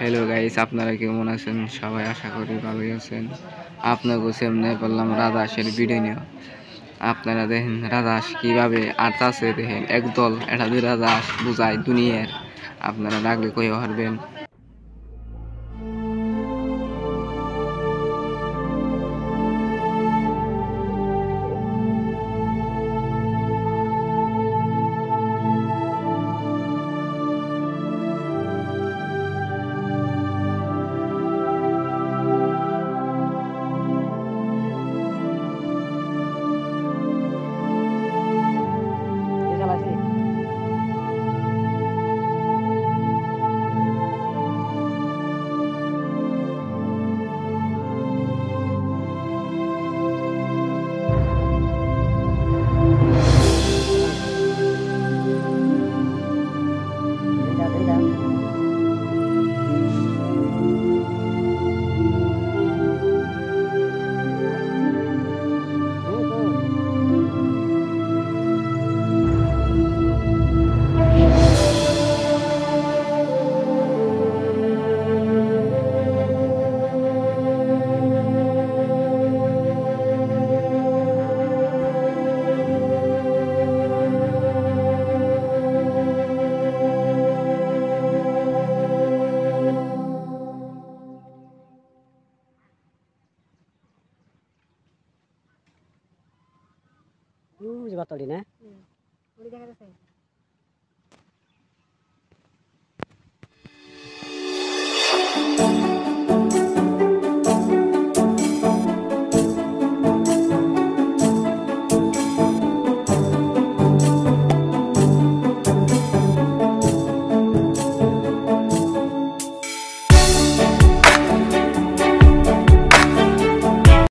Hello guys আপনারা কেমন আছেন? সবাই আশা করি ভালোই আছেন। আপনাকে এমনি বললাম রাধাসের ভিডিও নিয়ে। আপনারা দেখেন রাধাস কীভাবে আটতাছে দেখেন, একদল, এটা দুই আস বুঝায় দুনিয়ার। আপনারা ডাকলে কই হারবেন। మూజు కొత్తడి